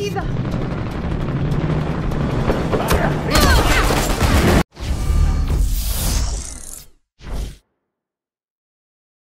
第一。